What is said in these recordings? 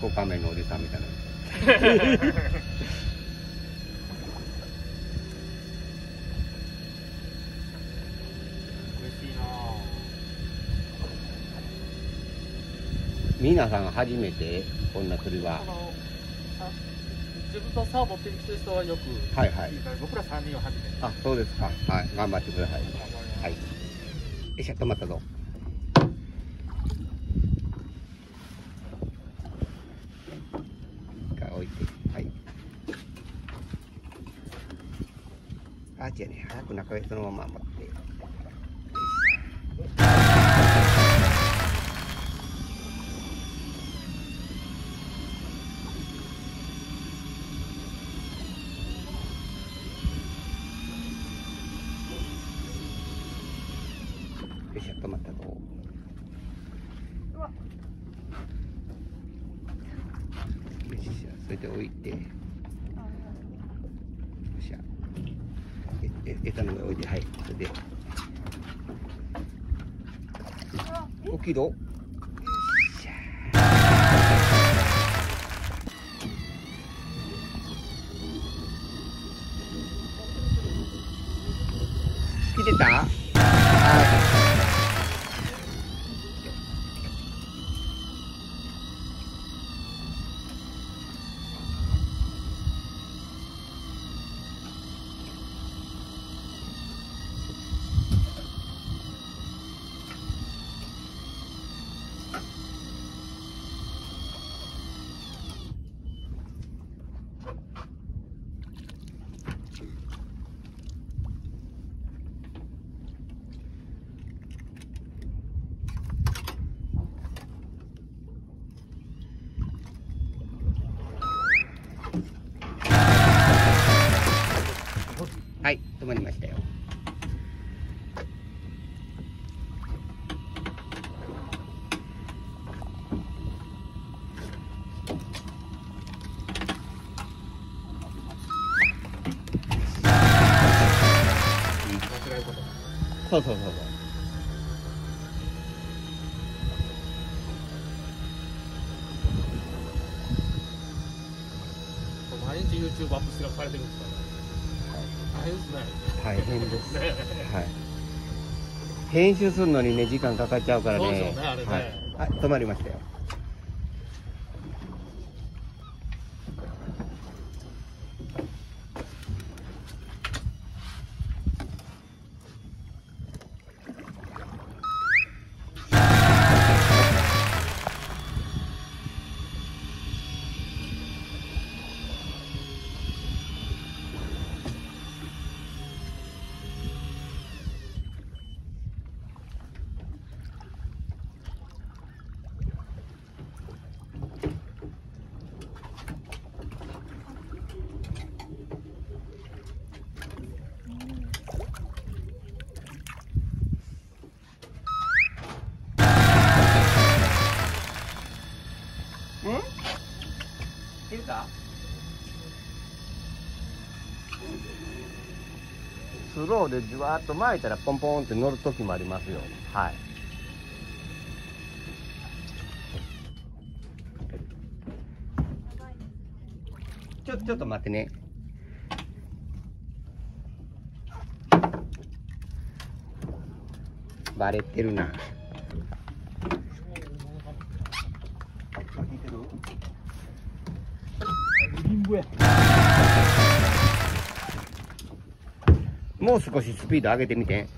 今日なんか芸妓仮面のおじさんみたいな。皆さん初めてこんな釣りは自分と竿持ってきてる人はよくはいはい。僕ら3人は初めて。あそうですか。はい。頑張ってください。はい。よいしょ止まったぞ一回置いてはいあっちやね早く中へそのまま持ってよし止まったぞよしそれで置いてよっしゃええ枝の上置いてはいそれで。大きいぞそうそうそうそう。毎日 YouTube アップしてされてるんですから大変ですね大変です。ねはい。編集するのにね、時間かかっちゃうからね。そうですよねあれねはい。はい、止まりましたよ。ローでじわーっと巻いたらポンポンって乗る時もありますよ。はい。ちょちょっと待ってね。バレてるな。もう少しスピード上げてみて。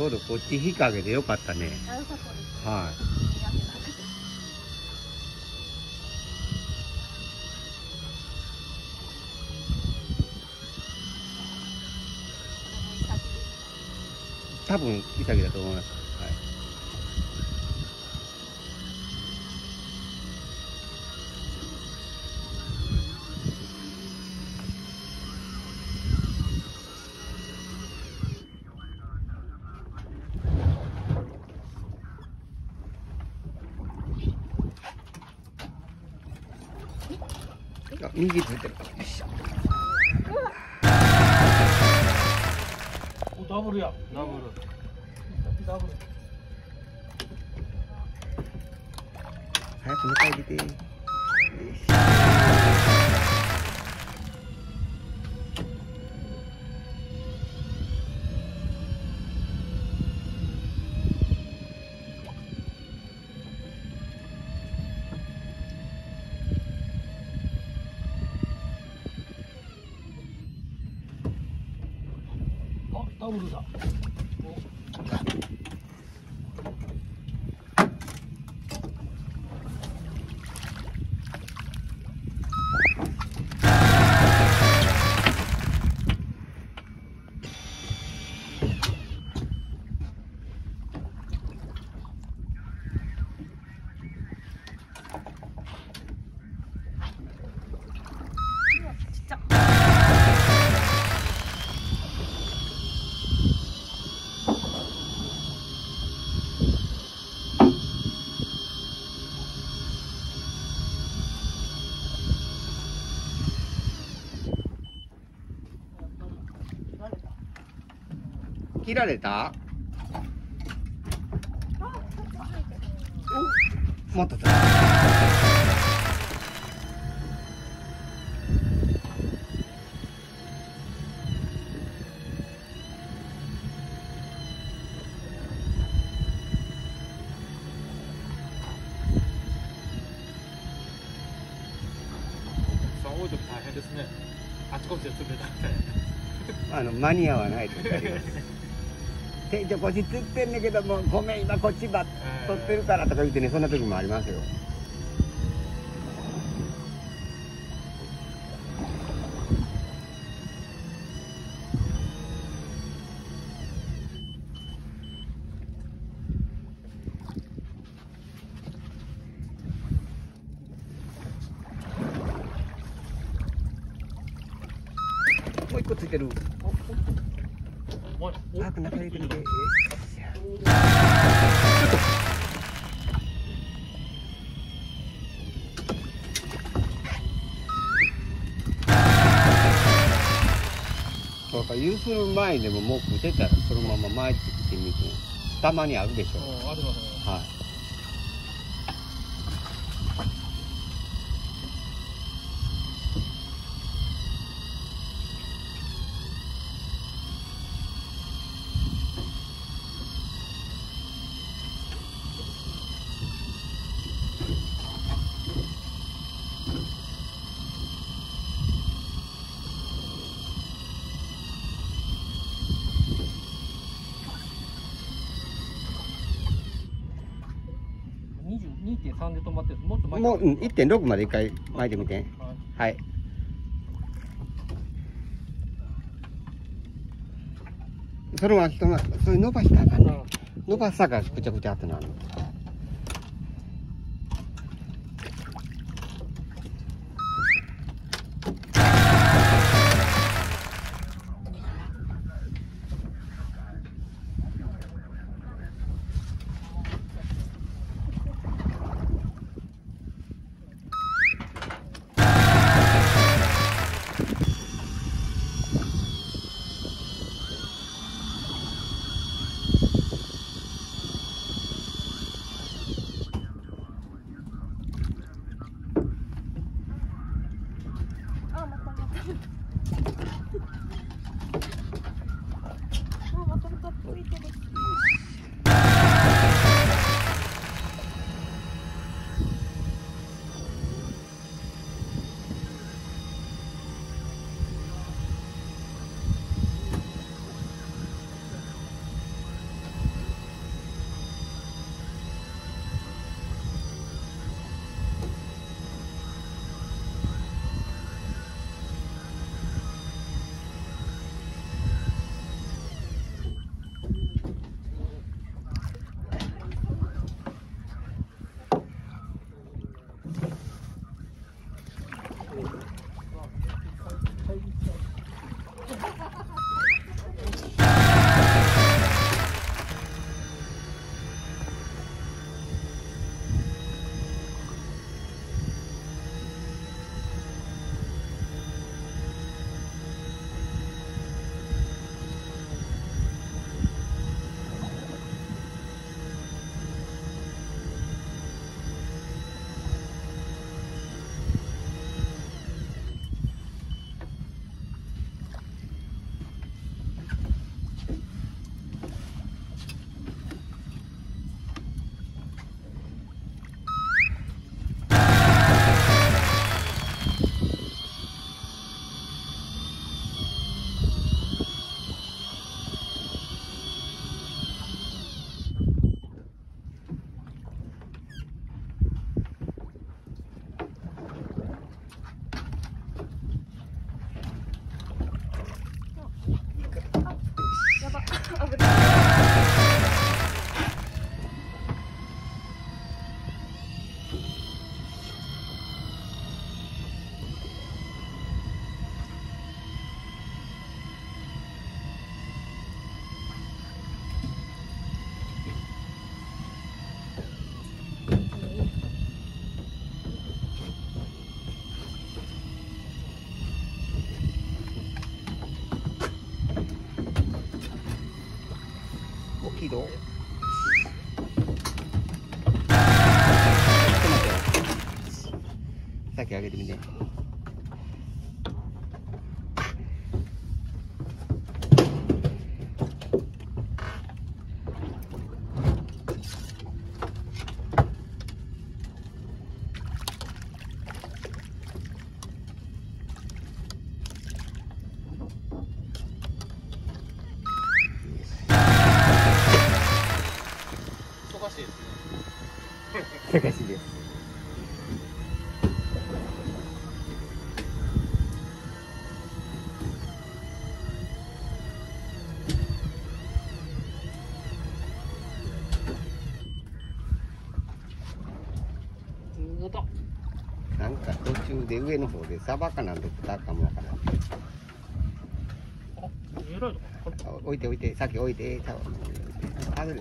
ょうどこっち日陰でよかったね。はい。多分、イサギだと思います。早く迎え入れて。あダブルだ切られた？もっとあちこちで潰れたあの間に合わない時あります。店長こっち釣ってんねんけどもごめん今こっちば取ってるからとか言ってねそんな時もありますよ。そうか、ゆする前でももう食ってたらそのまま巻いてきてみて。たまにあるでしょ。ありますねはい。う、うん、1.6まで一回巻いてみて。はいはい。それは人が、それ伸ばしたらあかんね。伸ばしたからぐちゃぐちゃってなるの。またまたさっき上げてみて。忙しいですねせかしです。ずーっとなんか途中で上の方でサバかなんとったかもわからん。あえらいの置いて置いて、さっき置いて、さ外れ。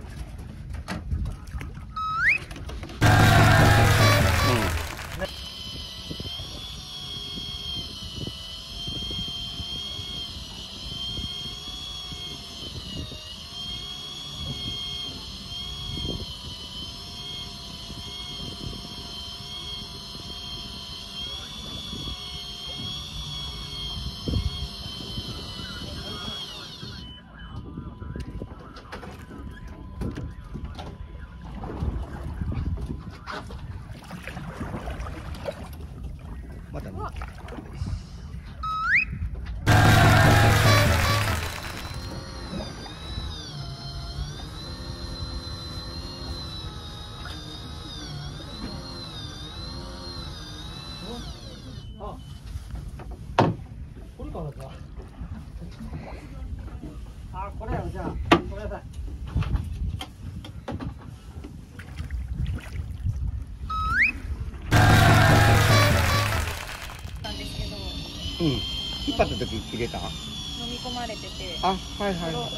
張った時切れた？飲み込まれてて。あはいはい取ろ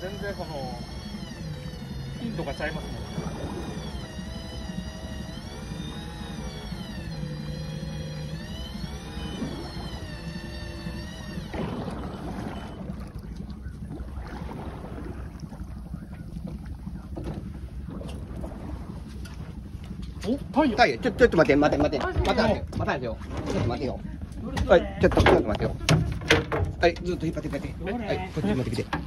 全然この頻度がちゃいますねお太陽はい、ちょ、ちょっと待って、待って、待って、待って、待って、よ。ちょっと待ってよ。はい、ちょっと、ちょっと待ってよ。はい、ずっと引っ張って、引っ張って。はい、こっち持ってきて。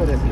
por eso.